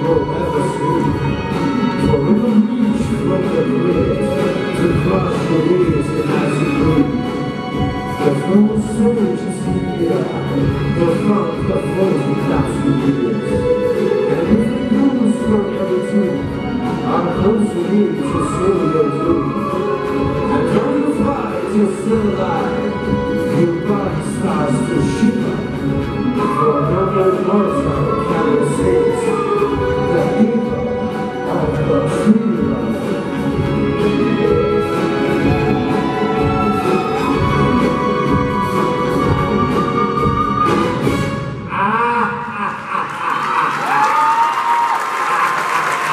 forever free. Forever reach from the bridge to cross the waves to icy blue. There's no surges here, the funk that flows with thousand years. And if the blues from every tune are closer in to see your doom. And though you fight, you're still alive. Your body stars to shoot.